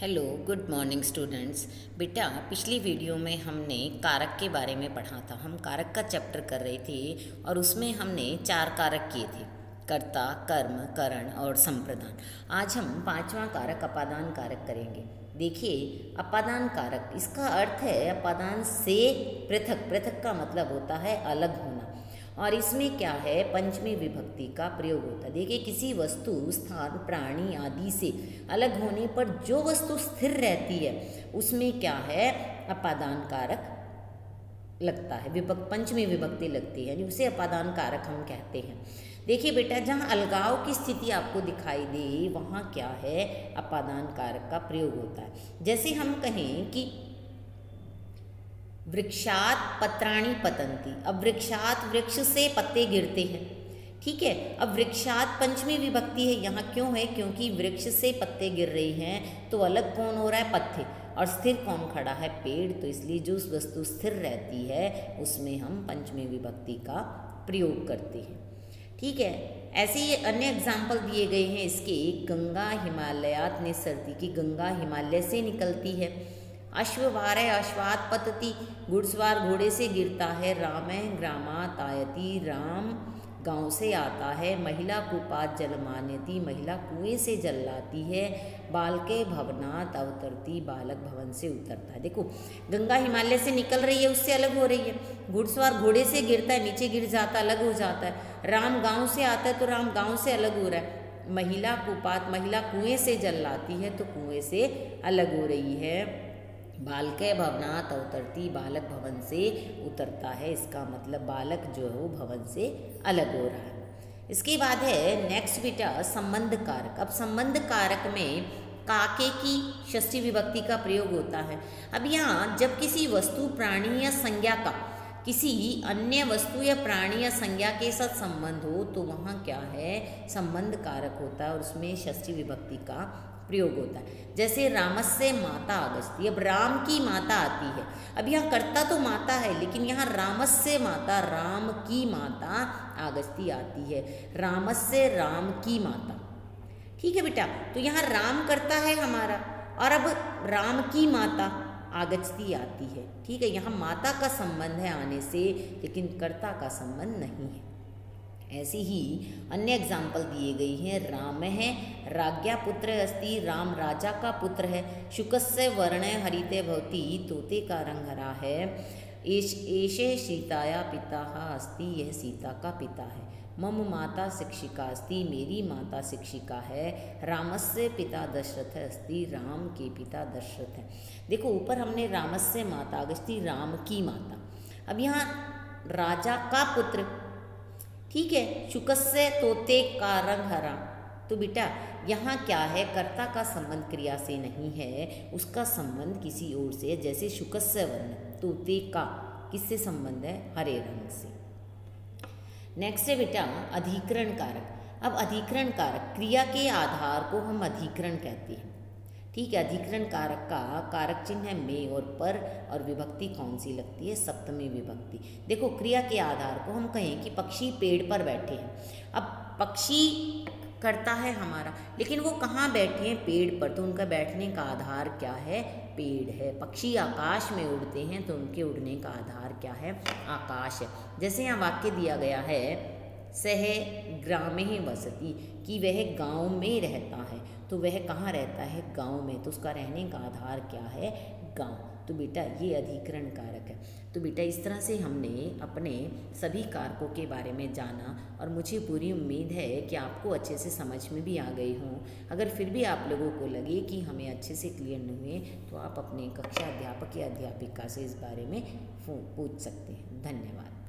Hello good morning students बेटा, पिछली video में हमने कारक के बारे में पढ़ा था। हम कारक का चैप्टर कर रहे थे और उसमें हमने चार कारक किए थे। कर्ता, कर्म, करण और संप्रदान आज हम पांचवा कारक, अपादान कारक करेंगे। देखिए, अपादान कारक, इसका अर्थ है अपादान से पृथक। पृथक का मतलब होता है अलग होना। और इसमें क्या है? पंचमी विभक्ति का प्रयोग होता है। देखिए, किसी वस्तु, स्थान, प्राणी आदि से अलग होने पर जो वस्तु स्थिर रहती है, उसमें क्या है? अपादान कारक लगता है। विभक्त, पंचमी विभक्ति लगती है उसे अपादान कारक हम कहते हैं। देखिए बेटा, जहाँ अलगाव की स्थिति आपको दिखाई दे, वहाँ क्या है? अपादान कारक का प्रयोग होता है। जैसे हम कहें कि वृक्षात पत्राणी पतंती अब वृक्षात वृक्ष से पत्ते गिरते हैं। ठीक है? अब वृक्षात पंचमी विभक्ति है। यहाँ क्यों है? क्योंकि वृक्ष से पत्ते गिर रहे हैं तो अलग कौन हो रहा है? पत्ते। और स्थिर कौन खड़ा है? पेड़। तो इसलिए जो वस्तु स्थिर रहती है, उसमें हम पंचमी विभक्ति का प्रयोग करते हैं। ठीक है? ऐसे ही अन्य एग्ज़ाम्पल दिए गए हैं। इसके गंगा हिमालयात ने सर्दी की गंगा हिमालय से निकलती है। अश्ववार अश्वात पतती। घुड़सवार घोड़े से गिरता है, राम ग्रामात आयती राम गाँव से आता है। महिला कुपात जल मान्यती महिला कुएँ से जल लाती है। बाल के भवनात अवतरती, बालक भवन से उतरता है। देखो, गंगा हिमालय से निकल रही है, उससे अलग हो रही है। घुड़सवार घोड़े से गिरता है, नीचे गिर जाता, अलग हो जाता है। राम गाँव से आता है तो राम गाँव से अलग हो रहा है। महिला कुपात महिला कुएँ से जल लाती है तो कुएँ से अलग हो रही है। बालके भवनात अवतरती, बालक भवन से उतरता है। इसका मतलब बालक जो है वो भवन से अलग हो रहा है। इसके बाद है नेक्स्ट बेटा, संबंध कारक। अब संबंध कारक में काके की षष्ठी विभक्ति का प्रयोग होता है। अब यहाँ जब किसी वस्तु, प्राणी या संज्ञा का किसी अन्य वस्तु या प्राणी या संज्ञा के साथ संबंध हो तो वहाँ क्या है? संबंध कारक होता है और उसमें षष्ठी विभक्ति का प्रयोग होता है। जैसे रामस्य माता अगस्ती, अब राम की माता आती है। अब यहाँ कर्ता तो माता है, लेकिन यहाँ रामस्य माता, राम की माता आगस्ती आती है। रामस्य राम की माता। ठीक है बेटा? तो यहाँ राम करता है हमारा, और अब राम की माता आगस्ती आती है। ठीक है, यहाँ माता का संबंध है आने से, लेकिन कर्ता का संबंध नहीं है। ऐसी ही अन्य एग्ज़ाम्पल दिए गई हैं। राम है राज्ञा पुत्र अस्ति, राम राजा का पुत्र है। शुकस्य वर्ण हरिते भवती, तोते का रंग हरा है। एशे सीताया पिता अस्ति, यह सीता का पिता है। मम माता शिक्षिका अस्ति, मेरी माता शिक्षिका है। रामस्य पिता दशरथ अस्ति, राम के पिता दशरथ है। देखो, ऊपर हमने रामस्य माता, अगस्ती राम की माता। अब यहाँ राजा का पुत्र ठीक है? शुकस्य तोते का रंग हरा। तो बेटा, यहाँ क्या है? कर्ता का संबंध क्रिया से नहीं है। उसका संबंध किसी और से है जैसे शुकस्य वर्ण, तोते का। किससे संबंध है? हरे रंग से। नेक्स्ट है बेटा, अधिकरण कारक। अब अधिकरण कारक, क्रिया के आधार को हम अधिकरण कहते हैं। ठीक है, अधिकरण कारक का कारक चिन्ह है में और पर, और विभक्ति कौन सी लगती है? सप्तमी विभक्ति। देखो, क्रिया के आधार को हम कहें कि पक्षी पेड़ पर बैठे हैं। अब पक्षी करता है हमारा, लेकिन वो कहाँ बैठे हैं? पेड़ पर। तो उनका बैठने का आधार क्या है? पेड़ है। पक्षी आकाश में उड़ते हैं तो उनके उड़ने का आधार क्या है? आकाश है। जैसे यहाँ वाक्य दिया गया है सह ग्रामे वसती कि वह गाँव में रहता है। तो वह कहाँ रहता है? गाँव में। तो उसका रहने का आधार क्या है? गाँव। तो बेटा, ये अधिकरण कारक है। तो बेटा, इस तरह से हमने अपने सभी कारकों के बारे में जाना और मुझे पूरी उम्मीद है कि आपको अच्छे से समझ में भी आ गई हों। अगर फिर भी आप लोगों को लगे कि हमें अच्छे से क्लियर नहीं हुए तो आप अपने कक्षा अध्यापक या अध्यापिका से इस बारे में पूछ सकते हैं। धन्यवाद।